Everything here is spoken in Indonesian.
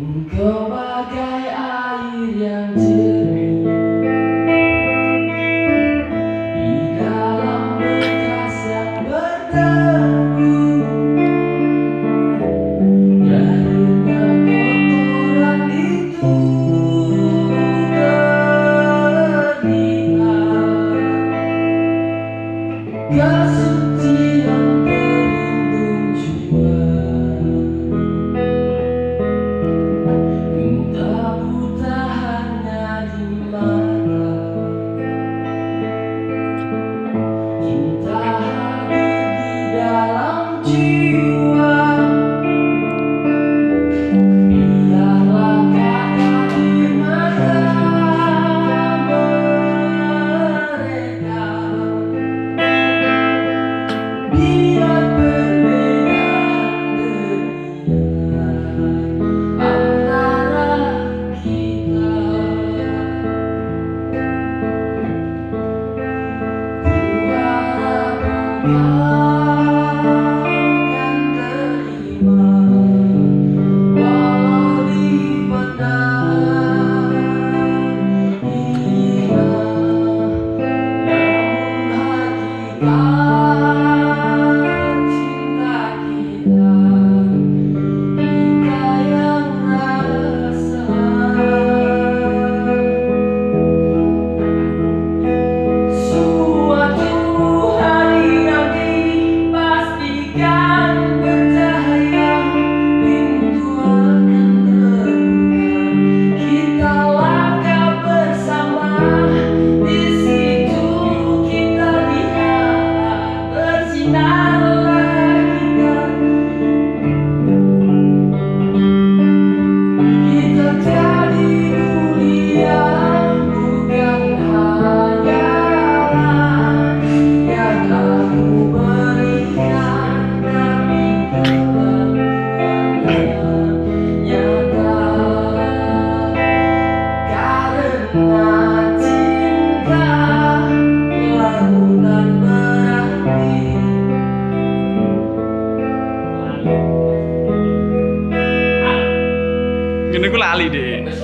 Engkau bagai de Ini gue lali deh.